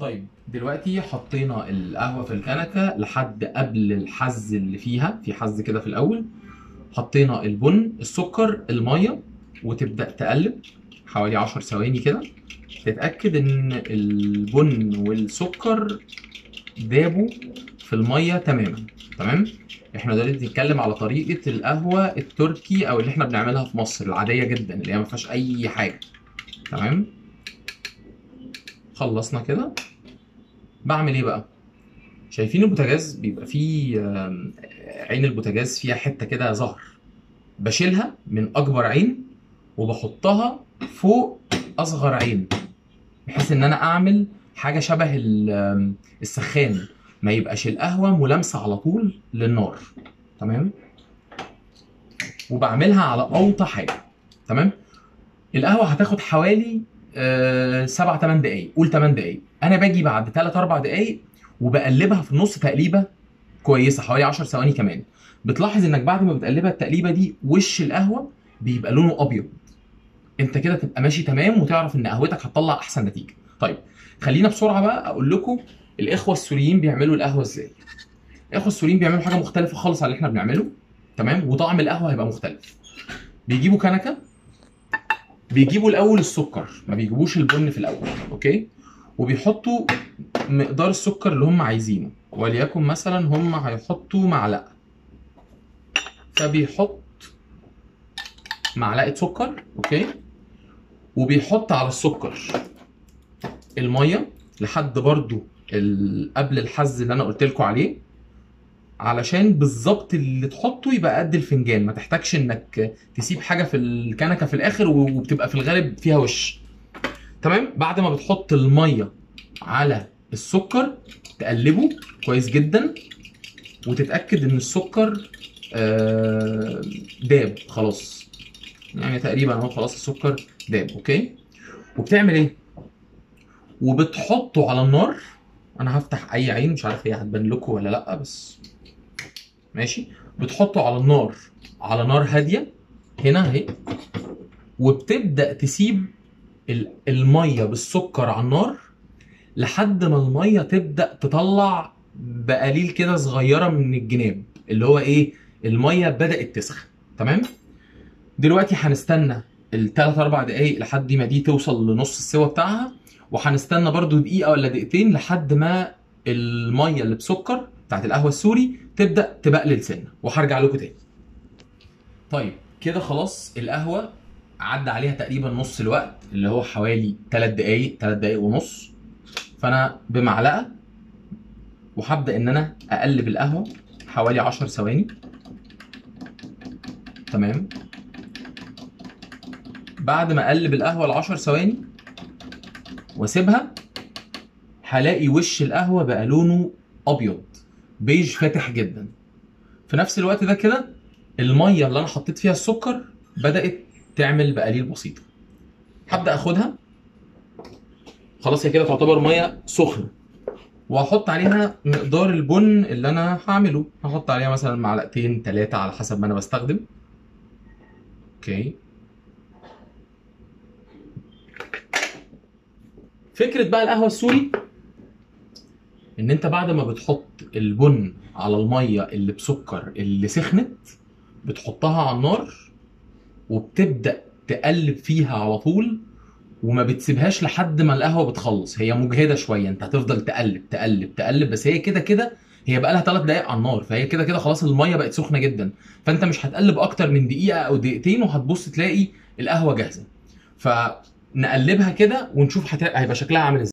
طيب دلوقتي حطينا القهوة في الكنكة لحد قبل الحز اللي فيها في حز كده في الأول. حطينا البن السكر المية وتبدأ تقلب حوالي عشر ثواني كده. تتأكد إن البن والسكر دابوا في المية تماما تمام؟ إحنا دلوقتي بنتكلم على طريقة القهوة التركي أو اللي إحنا بنعملها في مصر العادية جدا اللي هي ما فيهاش أي حاجة تمام؟ خلصنا كده. بعمل إيه بقى؟ شايفين البوتاجاز؟ بيبقى فيه عين البوتاجاز فيها حتة كده زهر. بشيلها من أكبر عين وبحطها فوق أصغر عين بحيث إن أنا أعمل حاجة شبه السخان. ما يبقاش القهوة ملامسة على طول للنار. تمام؟ وبعملها على أوطى حاجة. تمام؟ القهوة هتاخد حوالي آه، سبع ثمان دقايق. قول ثمان دقايق. أنا باجي بعد ثلاث أربع دقايق وبقلبها في النص تقليبة كويسة حوالي 10 ثواني كمان. بتلاحظ إنك بعد ما بتقلبها التقليبة دي وش القهوة بيبقى لونه أبيض. أنت كده تبقى ماشي تمام وتعرف إن قهوتك هتطلع أحسن نتيجة. طيب خلينا بسرعة بقى أقول لكم الإخوة السوريين بيعملوا القهوة إزاي. الإخوة السوريين بيعملوا حاجة مختلفة خالص عن اللي إحنا بنعمله تمام؟ وطعم القهوة هيبقى مختلف. بيجيبوا كنكة بيجيبوا الأول السكر ما بيجيبوش البن في الأول أوكي؟ وبيحطوا مقدار السكر اللي هم عايزينه وليكن مثلا هم هيحطوا معلقة. فبيحط معلقة سكر أوكي؟ وبيحط على السكر المية لحد برضو قبل الحز اللي أنا قلت لكم عليه. علشان بالظبط اللي تحطه يبقى قد الفنجان. ما تحتاجش انك تسيب حاجة في الكنكة في الآخر وبتبقى في الغالب فيها وش. تمام؟ بعد ما بتحط المية على السكر تقلبه كويس جدا وتتأكد إن السكر آه، داب خلاص. يعني تقريبا أهو خلاص السكر داب أوكي؟ وبتعمل إيه؟ وبتحطه على النار. أنا هفتح أي عين مش عارف هي هتبان لكم ولا لأ بس ماشي؟ بتحطه على النار على نار هادية هنا اهي وبتبدأ تسيب ال- المية بالسكر على النار لحد ما المية تبدأ تطلع بقليل كده صغيرة من الجناب اللي هو إيه؟ المية بدأت تسخن تمام؟ دلوقتي هنستنى الثلاث أربع دقايق لحد ما دي توصل لنص السوا بتاعها وهنستنى برضو دقيقة ولا دقيقتين لحد ما المية اللي بسكر بتاعت القهوة السوري تبدأ تبقلل سنه وهرجع لكم تاني. طيب كده خلاص القهوة عدى عليها تقريبا نص الوقت اللي هو حوالي 3 دقايق 3 دقايق ونص. فأنا بمعلقة وهبدأ إن أنا أقلب القهوة حوالي 10 ثواني. تمام؟ بعد ما أقلب القهوة ل 10 ثواني وأسيبها هلاقي وش القهوة بقى لونه أبيض. بيج فاتح جدا. في نفس الوقت ده كده المية اللي أنا حطيت فيها السكر بدأت تعمل بقليل بسيطه هبدأ أخدها. خلاص هي كده تعتبر مية سخنة. وهحط عليها مقدار البن اللي أنا هعمله. هحط عليها مثلا معلقتين ثلاثة على حسب ما أنا بستخدم. أوكي. فكرة بقى القهوة السوري إن أنت بعد ما بتحط البن على المية اللي بسكر اللي سخنت بتحطها على النار وبتبدأ تقلب فيها على طول وما بتسيبهاش لحد ما القهوة بتخلص. هي مجهدة شوية انت هتفضل تقلب تقلب تقلب بس هي كده كده هي بقى لها 3 دقائق على النار فهي كده كده خلاص المية بقت سخنة جدا. فانت مش هتقلب أكتر من دقيقة أو دقيقتين وهتبص تلاقي القهوة جاهزة. فنقلبها كده ونشوف هيبقى شكلها عامل إزاي.